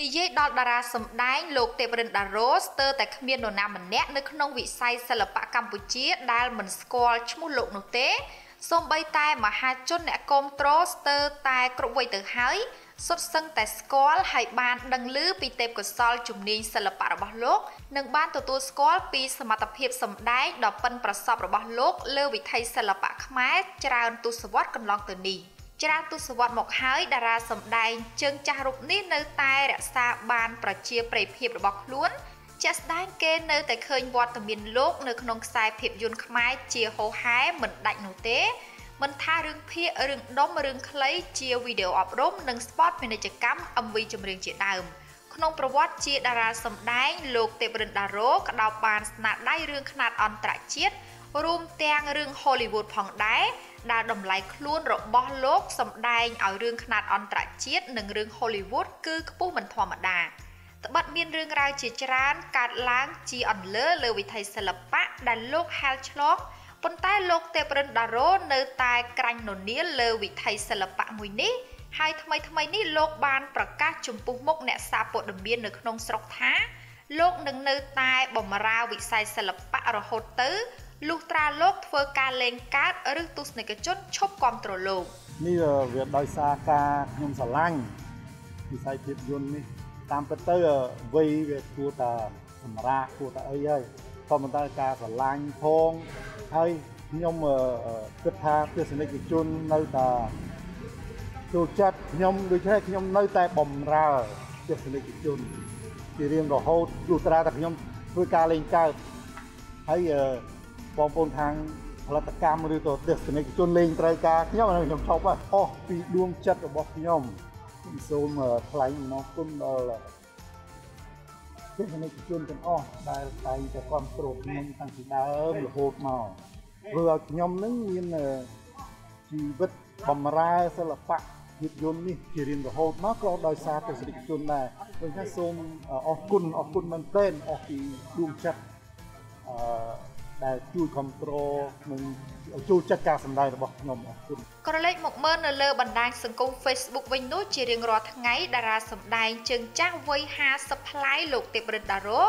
និយាយដល់តារាសម្ដែងលោកទេពរិនដារ៉ូស្ទើរតែគ្មាននរណាម្នាក់នៅក្នុងវិស័យសិល្បៈកម្ពុជាដែលមិនស្គាល់ឈ្មោះលោកនោះទេសូម្បីតែមហាជនអ្នកគាំទ្រស្ទើរតែគ្រប់វ័យទៅហើយសុទ្ធសឹងតែស្គាល់ហើយបានដឹងឮពីទេពកោសលជំនាញសិល្បៈរបស់លោកនិងបានទទួលស្គាល់ពីសមត្ថភាពសម្ដែងដ៏ប៉ិនប្រសប់របស់លោកលើវិថីសិល្បៈខ្មែរច្រើនទសវត្សរ៍កន្លងទៅនេះ ច្រើនទសវត្សរ៍មកហើយតារាសម្ដែងជើងចាស់រូបនេះនៅតែរក្សាបានប្រជាប្រិយភាពរបស់ខ្លួនជាក់ស្ដែងគេនៅតែឃើញវត្តមានលោកនៅក្នុងខ្សែភាពយន្តខ្មែរជាហោហែមិនដាច់នោះទេមិនថារឿងភាគរឿងដុំរឿងខ្លីជាវីដេអូអប់រំនិងស្ពតពាណិជ្ជកម្ម MV ចម្រៀងជាដើមក្នុងប្រវត្តិជាតារាសម្ដែងលោកទេពរិនដារ៉ូក៏ដោបបានស្នាដៃរឿងខ្នាតអន្តរជាតិរួមទាំងរឿង Hollywood ផងដែរ ដែលតម្លៃខ្លួនរបស់លោកសម្ដែងឲ្យរឿងខ្នាតអន្តរជាតិនិងរឿង Hollywood គឺខ្ពស់មិនធម្មតាត្បិតមានរឿងរ៉ាវជាច្រើនកើតឡើងជាអន្លើលើវិថីសិល្បៈដែលលោកហាលឆ្លងប៉ុន្តែលោកទេពរិនដារ៉ូនៅតែក្រាញ់ននៀលលើវិថីសិល្បៈមួយនេះហើយថ្មីថ្មីនេះលោកបានប្រកាសចំពោះមុខអ្នកសារព័ត៌មាននៅក្នុងស្រុកថាលោកនឹងនៅតែបំរើវិស័យសិល្បៈរហូតទៅ លុះត្រាលោកធ្វើការលេងកើតឬទស្សនិកជនឈប់គ្រប់គ្រងលោកនេះវាដោយសារការខ្ញុំស្រឡាញ់វិស័យភាពយន្តនេះតាមពិតទៅវ័យវាគួរតែសម្រាប់គួរតែអីហើយក៏ប៉ុន្តែការស្រឡាញ់ផងហើយខ្ញុំគិតថាទស្សនិកជននៅតែចូលចិត្តខ្ញុំដូច្នេះខ្ញុំនៅតែបំរើទស្សនិកជនជារៀងរហូតលុះត្រាតែខ្ញុំធ្វើការលេងកើតហើយ បងប្អូនខាងផលិតកម្មឬក៏ទស្សនិកជនលេងត្រូវការខ្ញុំខ្ញុំឈប់អស់ពីដួងចិត្តរបស់ខ្ញុំខ្ញុំសូមថ្លែងអំណរគុណដល់ទស្សនិកជនទាំងអស់ដែលតែងតែគ្រប់គ្រងខ្ញុំតាំងពីដើមរហូតមកធ្វើឲ្យខ្ញុំនឹងមានជីវិតបំរើសិល្បៈភាពយន្តនេះជារៀងរហូតមកក៏ដោយសារទស្សនិកជនដែរដូច្នេះសូមអរគុណអរគុណមែនទែនអស់ពីដួងចិត្តអឺ ដែលជួយគ្រប់គ្រងនិងចូលចិត្តការសម្ដែងរបស់ខ្ញុំអរគុណក្រឡេកមកមើលនៅលើបណ្ដាញសង្គម Facebook វិញនោះជារៀងរាល់ថ្ងៃតារាសម្ដែងជើងចាស់វ័យ50ប្លាយលោកទេពរិទ្ធដារ៉ូ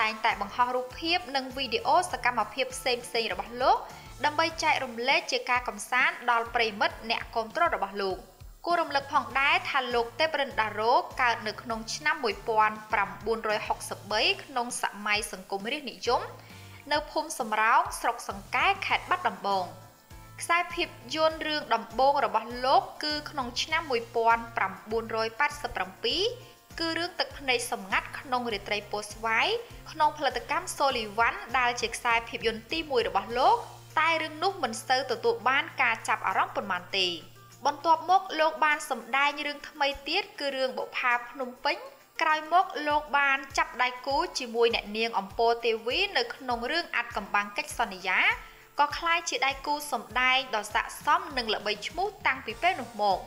តែងតែបង្ហោះរូបភាពនិងវីដេអូសកម្មភាពផ្សេងផ្សេងរបស់លោកដើម្បីចែករំលែកជាការកំសាន្តដល់ប្រិមិត្តអ្នកគាំទ្ររបស់លោកគួររំលឹកផងដែរថាលោកទេពរិនដារ៉ូកើតនៅក្នុងឆ្នាំ1963ក្នុងសម័យសង្គមរាស្ត្រនិយម នៅភូមិសំរោងស្រុកសង្កែខេត្តបាត់ដំបងខ្សែភាពយន្តរឿងដំបូងរបស់លោកគឺក្នុងឆ្នាំ1987គឺរឿងទឹកភ្នែកសម្ងាត់ក្នុងរាត្រីពោស្វាយក្នុងផលិតកម្ម Solivan ដែលជាខ្សែភាពយន្តទី1របស់លោក តែរឿងនោះមិនសូវទទួលបានការចាប់អារម្មណ៍ប៉ុន្មានទេបន្ទាប់មកលោកបានសម្ដែងរឿងថ្មីទៀតគឺរឿងបុប្ផាភ្នំពេញ ក្រោយមកលោកបានចាប់ដៃគូជាមួយអ្នកនាងអំពរទេវីនៅក្នុងរឿងអាត់កំបាំងកិច្ចសន្យាក៏คล้ายជាដៃគូសម្ដែងដ៏ស័ក្តិសមនិងល្បីឈ្មោះតាំងពីពេលនោះមក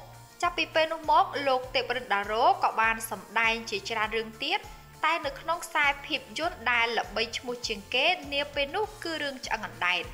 ចាប់ពីពេលនោះមកលោកទេពរិទ្ធដារ៉ូក៏បានសម្ដែងជាច្រើនរឿងទៀតតែនៅក្នុងខ្សែភាពយន្តដែលល្បីឈ្មោះជាងគេនាពេលនោះគឺរឿងឆ្អឹងអណ្ដែត